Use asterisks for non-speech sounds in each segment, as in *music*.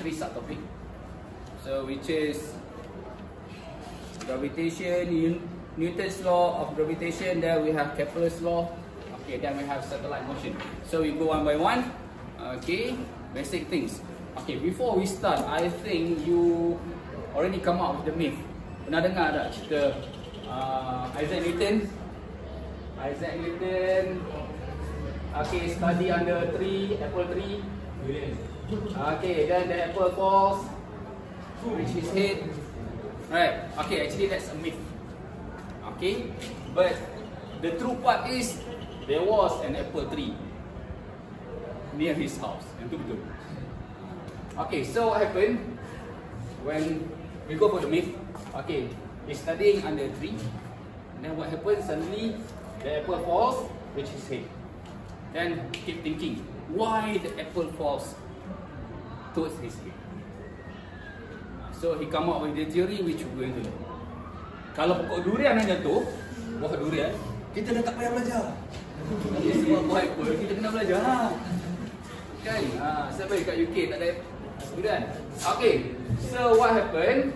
three subtopic. So which is gravitation, Newton's law of gravitation. Then we have Kepler's law. Okay, then we have satellite motion. So we go one by one. Okay, basic things. Okay, before we start, I think you already come up with the myth. Pernah dengar tak cerita uh, Isaac Newton? Isaac Newton Okay, study under tree, apple tree Okay, then the apple falls Reach his head Right, okay, actually that's a myth. Okay, but the true part is There was an apple tree Near his house. Yang tu Okay, so what happened When we go for the myth? Okay, he's studying under a tree. Then what happens? Suddenly The apple falls, which is head Then keep thinking, why the apple falls towards his head? So he come up with the theory which we're going to learn. Kalau pokok durian yang jatuh, buah durian, kita dah tak payah belajar. Okay, semua buah apple, kita kena belajar. Ha. Kan? Ha, siapa kat UK tak ada durian? Okay, so what happened?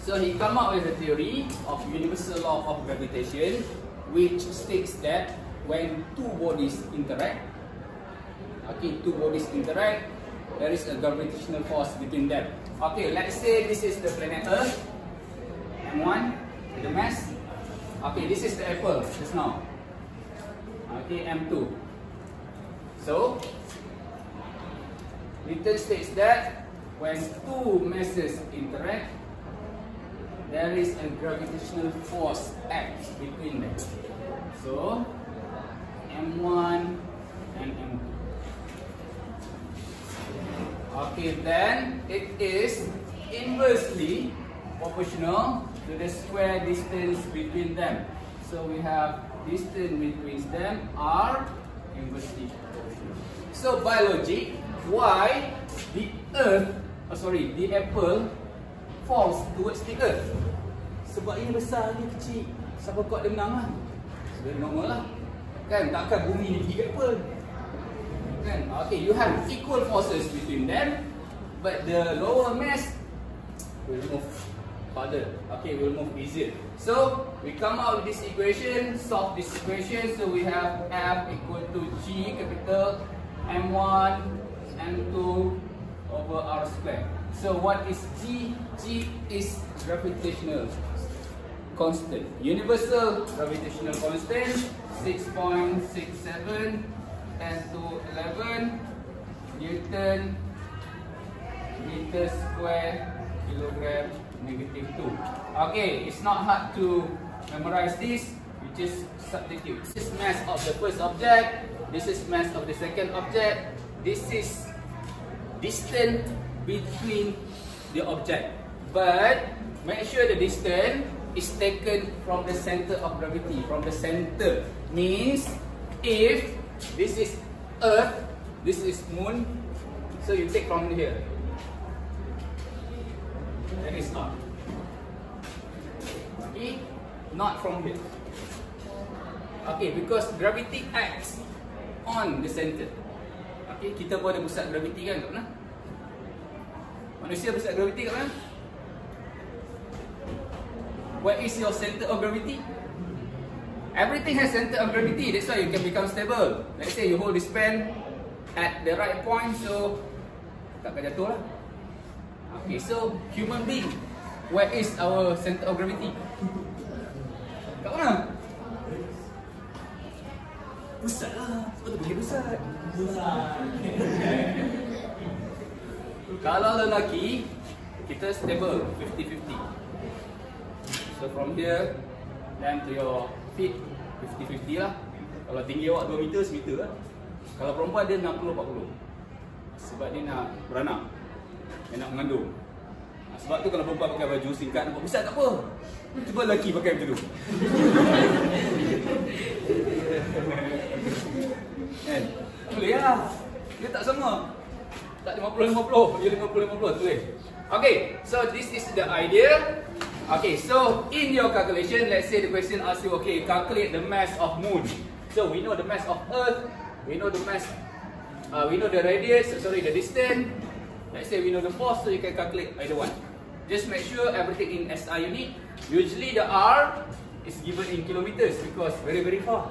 So he come up with a theory of universal law of gravitation which states that when two bodies interact, okay, two bodies interact, there is a gravitational force between them. Okay, let's say this is the planet Earth, M1, the mass. Okay, this is the apple just now. Okay, M2. So, Newton states that when two masses interact, there is a gravitational force act between them. So, M1 and M2. Okay, then it is inversely proportional to the square distance between them. So we have distance between them R inversely proportional. So by logic, why the earth, oh sorry, the apple falls towards the earth? Sebab ini besar, ini kecil. Siapa kuat dia menang lah. Sebenarnya normal lah. Kan, takkan bumi ni pergi kat apple. Kan? Okay, you have equal forces between them, but the lower mass will move farther. Okay, will move easier. So we come out with this equation, solve this equation. So we have F equal to G capital M1 M2 over R square. So what is G? G is gravitational constant. Universal gravitational constant 6.67 10 to 11 Newton meter square kilogram negative 2 okay it's not hard to memorize this you just substitute this is mass of the first object this is mass of the second object this is distance between the object but make sure the distance is taken from the center of gravity from the center means if This is Earth. This is Moon. So you take from here. That is not. Okay, not from here. Okay, because gravity acts on the center. Okay, kita pun ada pusat gravity kan kat mana? Manusia pusat gravity kat mana? Where is your center of gravity? Everything has center of gravity. That's why you can become stable. Let's say you hold this pen at the right point, so takkan jatuh lah. Okay, so human being, where is our center of gravity? Kat mana? Pusat lah. Sebab tu pusat. Pusat. Kalau lelaki, kita stable 50-50. So from here, then to your feet 50-50 lah Kalau tinggi awak 2 meter, semeter lah Kalau perempuan dia 60-40 Sebab dia nak beranak Dia nak mengandung. Ha, Sebab tu kalau perempuan pakai baju singkat nampak besar tak apa. Cuba lelaki pakai macam tu. *laughs* Kan? Boleh lah. Dia tak sama. Tak 50-50 Dia 50-50 tu eh Okay, so this is the idea. Okay, so in your calculation, let's say the question asks you, okay, calculate the mass of moon. So we know the mass of Earth, we know the mass, uh, we know the radius, sorry, the distance. Let's say we know the force, so you can calculate either one. Just make sure everything in SI unit. Usually the R is given in kilometers because very very far.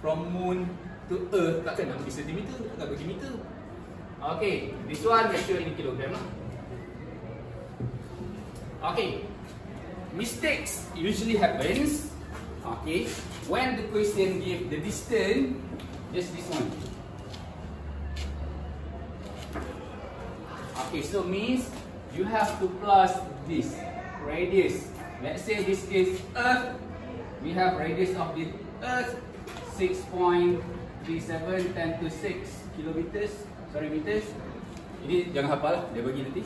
From moon to earth, takkan nak pergi centimeter, nak pergi meter. Okay, this one make sure in kilogram lah. Okay, mistakes usually happens. Okay, when the question give the distance, just this one. Okay, so means you have to plus this radius. Let's say this is Earth. We have radius of the Earth 6.37 10 to 6 kilometers. Sorry, meters. Ini jangan hafal, dia bagi nanti.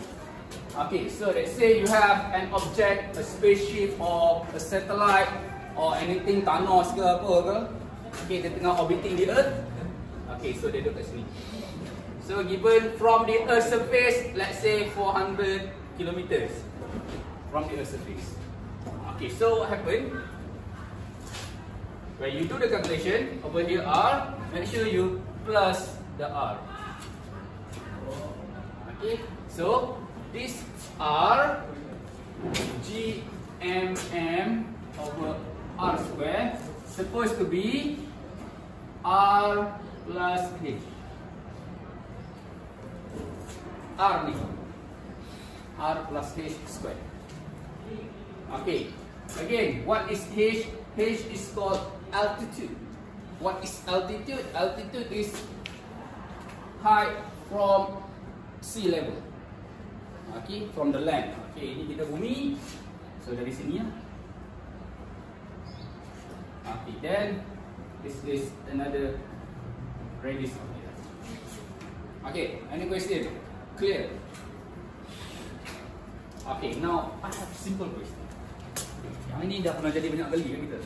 Okay, so let's say you have an object, a spaceship or a satellite or anything Thanos ke apa ke. Okay, dia tengah orbiting the Earth. Okay, so dia duduk kat sini. So given from the Earth surface, let's say 400 kilometers from the Earth surface. Okay, so what happened? When you do the calculation over here R, make sure you plus the R. Okay, so this R G M M over R square supposed to be R plus H. R ni. R plus H square. Okay. Again, what is H? H is called altitude. What is altitude? Altitude is height from sea level. Okay, from the land. Okay, ini kita bumi. So dari sini ya. Okay, then this is another radius of. Okay, any question? Clear? Okay, now I have simple question. Yang ini dah pernah jadi banyak kali kan kita.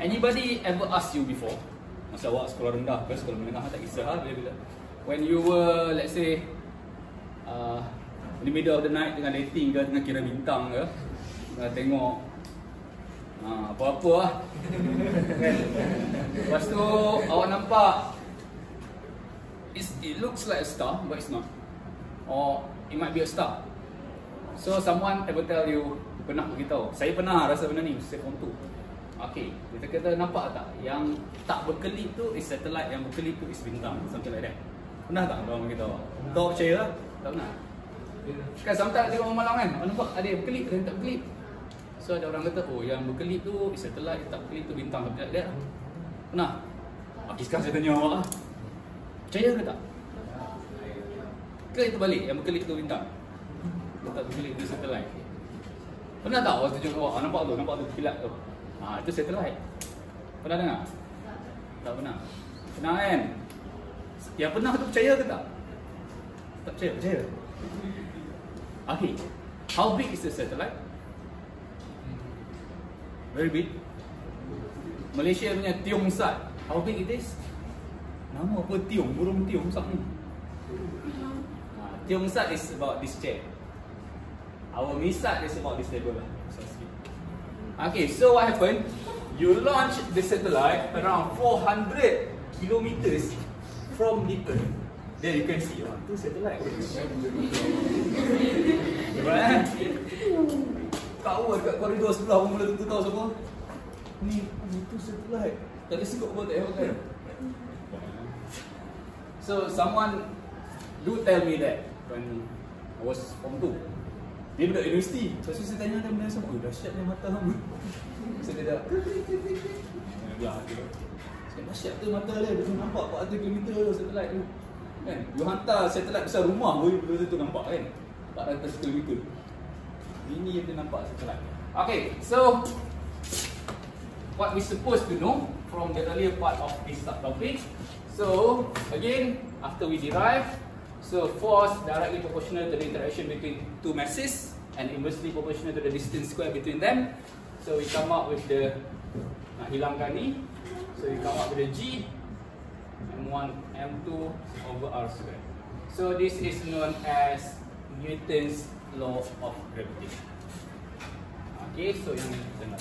Anybody ever ask you before? Masa awak sekolah rendah ke sekolah menengah tak kisah lah bila-bila. When you were, let's say, uh, in the middle of the night tengah dating ke, tengah kira bintang ke, tengah tengok uh, apa-apa lah. Lepas tu awak nampak It's, it looks like a star, but it's not or it might be a star. So someone ever tell you pernah beritahu. Saya pernah rasa benda ni saya form 2. Okay, kita kata nampak tak yang tak berkelip tu is satellite, yang berkelip tu is bintang, something like that. Pernah tak orang kita? Kau percaya lah? Tak pernah. Kan sometimes tengok malam kan, oh, nampak ada yang berkelip dan tak berkelip. So ada orang kata, oh yang berkelip tu is satellite, yang tak berkelip tu bintang, something like that. Pernah? Okay, sekarang saya tanya awak lah. Percaya ke tak? Ke itu balik yang berkelip tu bintang? Tak berkelip tu satellite. Pernah tak waktu tunjuk awak? Nampak tu, nampak tu kilat tu. Ha, itu satellite. Pernah dengar? Tak pernah. Pernah kan? Yang pernah tu percaya ke tak? Tak percaya, percaya. Okay. How big is the satellite? Very big. Malaysia punya Tiong Sat. How big it is? Nama apa Tiong? Burung Tiong Sat ni. Tiong Sat is about this chair. Our Misat is about this table lah. Okay, so what happened? You launch the satellite around 400 kilometers from the Earth. There you can see, oh, two satellite. right? Tahu dekat koridor sebelah pun mula tentu tahu siapa. Ni, ni tu satellite. Tak ada sikap pun tak hebat kan? So someone do tell me that when I was form 2 Dia budak universiti. Tu saya tanya dia benda sama Dahsyatnya mata hamba *laughs* Saya *laughs* dia dah Ya, Saya dahsyat tu mata dia. Betul nampak 400 km satelit tu. Kan? You hantar satelit besar rumah pun Betul tu nampak kan? 400 km Ini yang dia nampak satelit Okay, so What we supposed to know From the earlier part of this subtopic. So, again, after we derive So force directly proportional to the interaction between two masses and inversely proportional to the distance square between them. So we come up with the nak hilangkan ni. So we come up with the G M1 M2 over R square. So this is known as Newton's law of gravitation. Okay, so ini kita nak